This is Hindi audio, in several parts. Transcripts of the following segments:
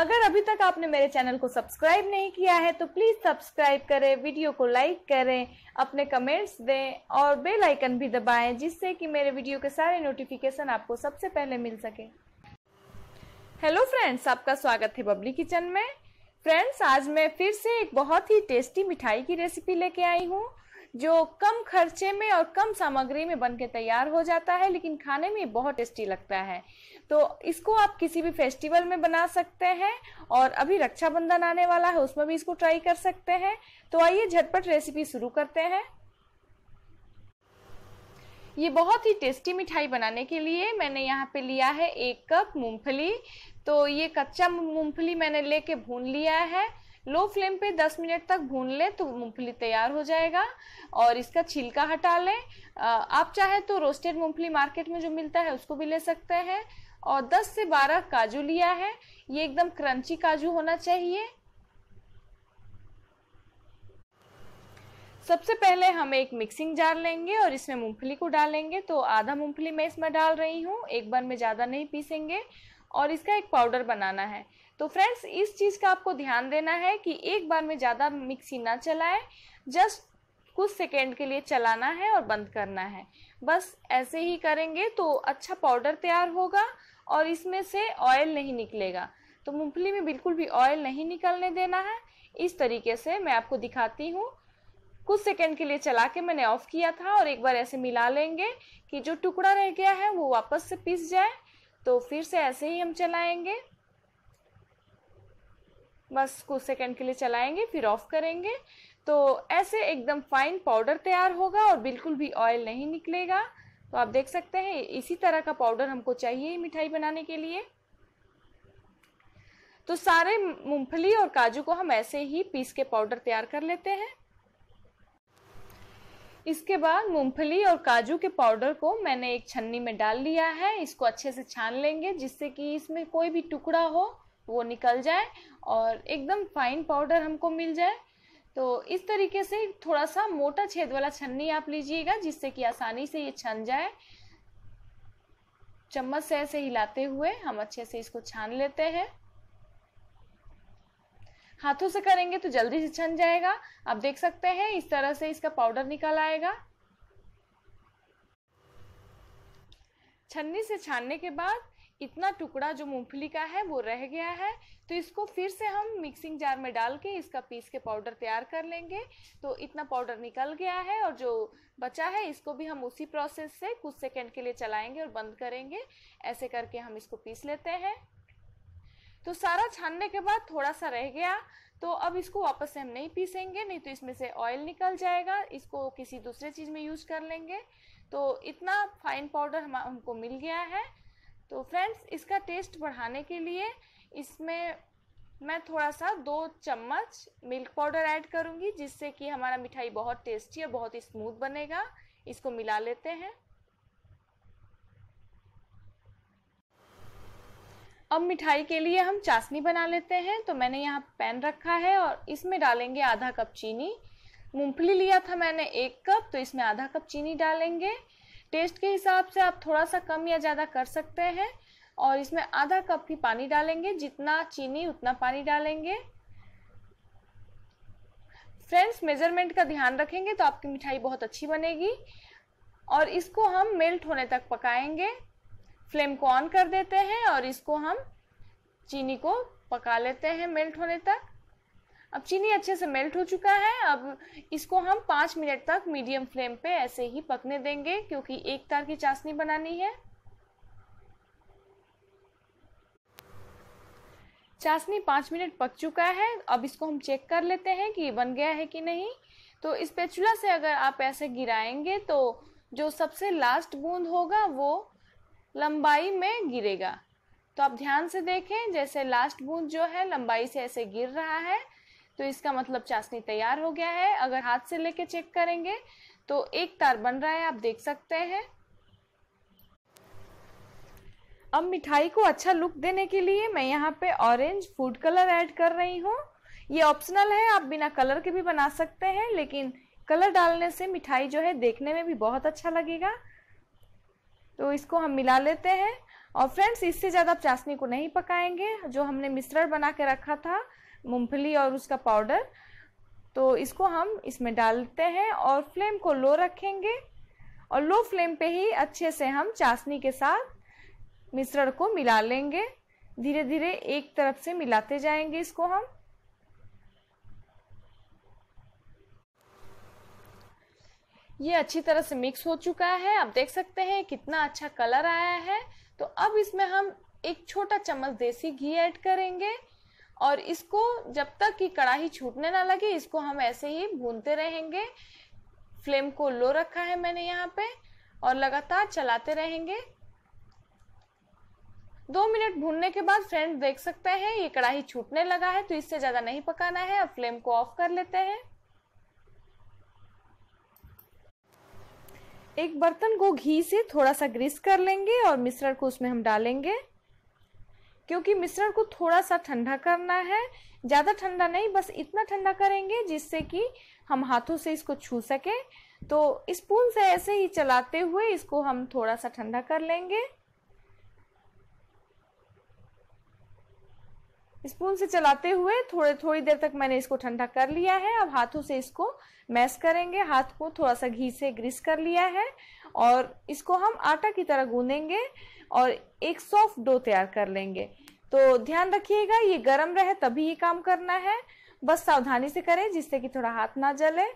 अगर अभी तक आपने मेरे चैनल को सब्सक्राइब नहीं किया है तो प्लीज़ सब्सक्राइब करें, वीडियो को लाइक करें, अपने कमेंट्स दें और बेल आइकन भी दबाएँ, जिससे कि मेरे वीडियो के सारे नोटिफिकेशन आपको सबसे पहले मिल सके। हेलो फ्रेंड्स आपका स्वागत है बबली किचन में। फ्रेंड्स आज मैं फिर से एक बहुत ही टेस्टी मिठाई की रेसिपी लेके आई हूँ, जो कम खर्चे में और कम सामग्री में बन के तैयार हो जाता है, लेकिन खाने में बहुत टेस्टी लगता है। तो इसको आप किसी भी फेस्टिवल में बना सकते हैं और अभी रक्षाबंधन आने वाला है, उसमें भी इसको ट्राई कर सकते हैं। तो आइए झटपट रेसिपी शुरू करते हैं। ये बहुत ही टेस्टी मिठाई बनाने के लिए मैंने यहाँ पे लिया है एक कप मूंगफली। तो ये कच्चा मूंगफली मैंने लेके भून लिया है। लो फ्लेम पे 10 मिनट तक भून ले तो मूंगफली तैयार हो जाएगा और इसका छिलका हटा लें। आप चाहे तो रोस्टेड मूंगफली मार्केट में जो मिलता है उसको भी ले सकते हैं। और 10 से 12 काजू लिया है। ये एकदम क्रंची काजू होना चाहिए। सबसे पहले हम एक मिक्सिंग जार लेंगे और इसमें मूंगफली को डालेंगे। तो आधा मूंगफली मैं इसमें डाल रही हूँ। एक बार में ज़्यादा नहीं पीसेंगे। और इसका एक पाउडर बनाना है। तो फ्रेंड्स, इस चीज़ का आपको ध्यान देना है कि एक बार में ज़्यादा मिक्सी ना चलाएँ। जस्ट कुछ सेकेंड के लिए चलाना है और बंद करना है। बस ऐसे ही करेंगे तो अच्छा पाउडर तैयार होगा। और इसमें से ऑयल नहीं निकलेगा। तो मूंगफली में बिल्कुल भी ऑयल नहीं निकलने देना है। इस तरीके से मैं आपको दिखाती हूँ। कुछ सेकंड के लिए चला के मैंने ऑफ़ किया था और एक बार ऐसे मिला लेंगे कि जो टुकड़ा रह गया है वो वापस से पीस जाए। तो फिर से ऐसे ही हम चलाएँगे। बस कुछ सेकंड के लिए चलाएँगे, फिर ऑफ़ करेंगे। तो ऐसे एकदम फाइन पाउडर तैयार होगा और बिल्कुल भी ऑयल नहीं निकलेगा। तो आप देख सकते हैं, इसी तरह का पाउडर हमको चाहिए मिठाई बनाने के लिए। तो सारे मूंगफली और काजू को हम ऐसे ही पीस के पाउडर तैयार कर लेते हैं। इसके बाद मूंगफली और काजू के पाउडर को मैंने एक छन्नी में डाल लिया है, इसको अच्छे से छान लेंगे, जिससे कि इसमें कोई भी टुकड़ा हो, वो निकल जाए और एकदम फाइन पाउडर हमको मिल जाए। तो इस तरीके से थोड़ा सा मोटा छेद वाला छन्नी आप लीजिएगा, जिससे कि आसानी से ये छन जाए। चम्मच से ऐसे हिलाते हुए हम अच्छे से इसको छान लेते हैं। हाथों से करेंगे तो जल्दी से छन जाएगा। आप देख सकते हैं, इस तरह से इसका पाउडर निकल आएगा। छन्नी से छानने के बाद इतना टुकड़ा जो मूंगफली का है, वो रह गया है। तो इसको फिर से हम मिक्सिंग जार में डाल के इसका पीस के पाउडर तैयार कर लेंगे। तो इतना पाउडर निकल गया है और जो बचा है, इसको भी हम उसी प्रोसेस से कुछ सेकंड के लिए चलाएँगे और बंद करेंगे। ऐसे करके हम इसको पीस लेते हैं। तो सारा छानने के बाद थोड़ा सा रह गया। तो अब इसको वापस से हम नहीं पीसेंगे, नहीं तो इसमें से ऑयल निकल जाएगा। इसको किसी दूसरे चीज़ में यूज़ कर लेंगे। तो इतना फाइन पाउडर हम, हमको मिल गया है। तो फ्रेंड्स इसका टेस्ट बढ़ाने के लिए इसमें मैं थोड़ा सा दो चम्मच मिल्क पाउडर ऐड करूँगी, जिससे कि हमारा मिठाई बहुत टेस्टी और बहुत ही स्मूथ बनेगा। इसको मिला लेते हैं। अब मिठाई के लिए हम चाशनी बना लेते हैं। तो मैंने यहाँ पैन रखा है और इसमें डालेंगे आधा कप चीनी। मूंगफली लिया था मैंने एक कप तो इसमें आधा कप चीनी डालेंगे। टेस्ट के हिसाब से आप थोड़ा सा कम या ज़्यादा कर सकते हैं और इसमें आधा कप ही पानी डालेंगे, जितना चीनी, उतना पानी डालेंगे। फ्रेंड्स, मेज़रमेंट का ध्यान रखेंगे तो आपकी मिठाई बहुत अच्छी बनेगी और इसको हम मेल्ट होने तक पकाएँगे। फ्लेम को ऑन कर देते हैं और इसको हम चीनी को पका लेते हैं मेल्ट होने तक। अब चीनी अच्छे से मेल्ट हो चुका है। अब इसको हम पाँच मिनट तक मीडियम फ्लेम पे ऐसे ही पकने देंगे, क्योंकि एक तार की चाशनी बनानी है। चाशनी पाँच मिनट पक चुका है। अब इसको हम चेक कर लेते हैं कि बन गया है कि नहीं। तो इस पेचुला से अगर आप ऐसे गिराएँगे तो जो सबसे लास्ट बूंद होगा, वो लंबाई में गिरेगा। तो आप ध्यान से देखें, जैसे लास्ट बूंद जो है, लंबाई से ऐसे गिर रहा है तो इसका मतलब चाशनी तैयार हो गया है। अगर हाथ से लेके चेक करेंगे तो एक तार बन रहा है, आप देख सकते हैं। अब मिठाई को अच्छा लुक देने के लिए मैं यहाँ पे ऑरेंज फ़ूड कलर ऐड कर रही हूँ। ये ऑप्शनल है, आप बिना कलर के भी बना सकते हैं, लेकिन कलर डालने से मिठाई जो है देखने में भी बहुत अच्छा लगेगा। तो इसको हम मिला लेते हैं। और फ्रेंड्स इससे ज़्यादा आप चाशनी को नहीं पकाएँगे, जो हमने मिश्रण बना के रखा था। मूंगफली और उसका पाउडर। तो इसको हम इसमें डालते हैं और फ्लेम को लो रखेंगे और लो फ्लेम पे ही अच्छे से हम चाशनी के साथ मिश्रण को मिला लेंगे। धीरे धीरे एक तरफ़ से मिलाते जाएँगे इसको हम। ये अच्छी तरह से मिक्स हो चुका है। आप देख सकते हैं कितना अच्छा कलर आया है। तो अब इसमें हम एक छोटा चम्मच देसी घी ऐड करेंगे। और इसको जब तक कि कढ़ाई छूटने ना लगे, इसको हम ऐसे ही भूनते रहेंगे। फ्लेम को लो रखा है मैंने यहाँ पे और लगातार चलाते रहेंगे। दो मिनट भूनने के बाद फ्रेंड देख सकते हैं, ये कढ़ाई छूटने लगा है तो इससे ज़्यादा नहीं पकाना है। अब फ्लेम को ऑफ़ कर लेते हैं। एक बर्तन को घी से थोड़ा सा ग्रीस कर लेंगे और मिश्रण को उसमें हम डालेंगे। क्योंकि मिश्रण को थोड़ा सा ठंडा करना है। ज़्यादा ठंडा नहीं, बस इतना ठंडा करेंगे जिससे कि हम हाथों से इसको छू सकें। तो स्पून से ऐसे ही चलाते हुए इसको हम थोड़ा सा ठंडा कर लेंगे। स्पून से चलाते हुए थोड़े, थोड़ी देर तक मैंने इसको ठंडा कर लिया है। अब हाथों से इसको मैश करेंगे। हाथ को थोड़ा सा घी से ग्रीस कर लिया है और इसको हम आटा की तरह गूंदेंगे और एक सॉफ्ट डो तैयार कर लेंगे। तो ध्यान रखिएगा, ये गर्म रहे तभी ये काम करना है। बस सावधानी से करें जिससे कि थोड़ा हाथ ना जले।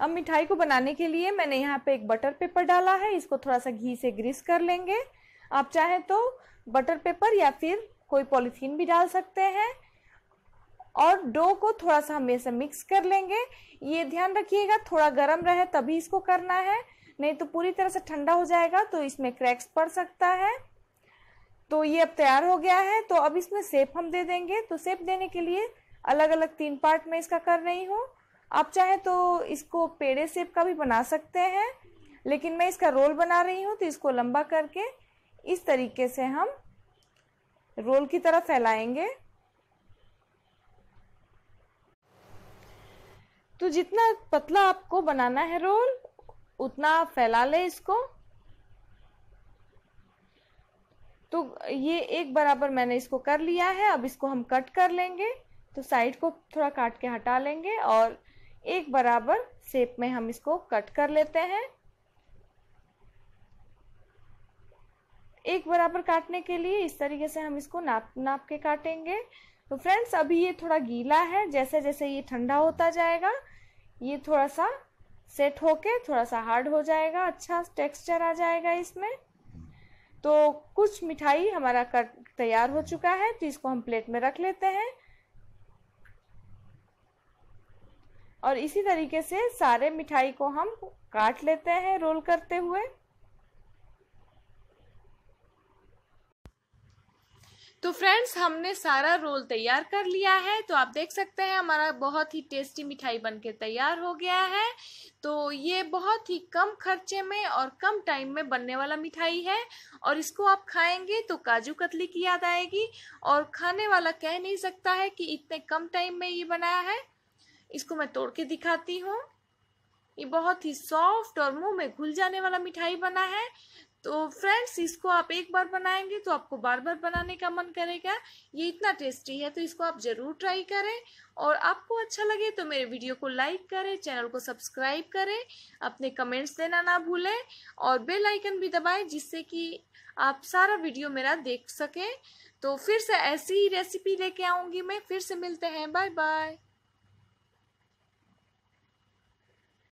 अब मिठाई को बनाने के लिए मैंने यहाँ पे एक बटर पेपर डाला है, इसको थोड़ा सा घी से ग्रीस कर लेंगे। आप चाहे तो बटर पेपर या फिर कोई पॉलीथीन भी डाल सकते हैं। और डो को थोड़ा सा हमेशा मिक्स कर लेंगे। ये ध्यान रखिएगा, थोड़ा गर्म रहे तभी इसको करना है। नहीं तो पूरी तरह से ठंडा हो जाएगा तो इसमें क्रैक्स पड़ सकता है। तो ये अब तैयार हो गया है तो अब इसमें सेप हम दे देंगे। तो सेप देने के लिए अलग अलग तीन पार्ट में इसका कर रही हूँ। आप चाहे तो इसको पेड़े सेप का भी बना सकते हैं, लेकिन मैं इसका रोल बना रही हूँ तो इसको लंबा करके इस तरीके से हम रोल की तरह फैलाएँगे। तो जितना पतला आपको बनाना है रोल उतना फैला ले इसको। तो ये एक बराबर मैंने इसको कर लिया है, अब इसको हम कट कर लेंगे। तो साइड को थोड़ा काट के हटा लेंगे और एक बराबर शेप में हम इसको कट कर लेते हैं। एक बराबर काटने के लिए इस तरीके से हम इसको नाप नाप के काटेंगे। तो फ्रेंड्स, अभी ये थोड़ा गीला है जैसे जैसे ये ठंडा होता जाएगा, ये थोड़ा सा सेट होके थोड़ा सा हार्ड हो जाएगा अच्छा टेक्सचर आ जाएगा इसमें। तो कुछ मिठाई हमारा कट तैयार हो चुका है तो इसको हम प्लेट में रख लेते हैं। और इसी तरीके से सारे मिठाई को हम काट लेते हैं रोल करते हुए। तो फ्रेंड्स हमने सारा रोल तैयार कर लिया है। तो आप देख सकते हैं, हमारा बहुत ही टेस्टी मिठाई बनके तैयार हो गया है। तो ये बहुत ही कम खर्चे में और कम टाइम में बनने वाला मिठाई है। और इसको आप खाएँगे तो काजू कतली की याद आएगी। और खाने वाला कह नहीं सकता है कि इतने कम टाइम में ये बनाया है। इसको मैं तोड़ के दिखाती हूँ। ये बहुत ही सॉफ्ट और मुँह में घुल जाने वाला मिठाई बना है। तो फ्रेंड्स इसको आप एक बार बनाएँगे तो आपको बार बार बनाने का मन करेगा। ये इतना टेस्टी है तो इसको आप ज़रूर ट्राई करें। और आपको अच्छा लगे तो मेरे वीडियो को लाइक करें चैनल को सब्सक्राइब करें, अपने कमेंट्स देना ना भूलें, और बेल आइकन भी दबाएँ, जिससे कि आप सारा वीडियो मेरा देख सकें। तो फिर से ऐसी ही रेसिपी लेके आऊँगी मैं। फिर से मिलते हैं। Bye bye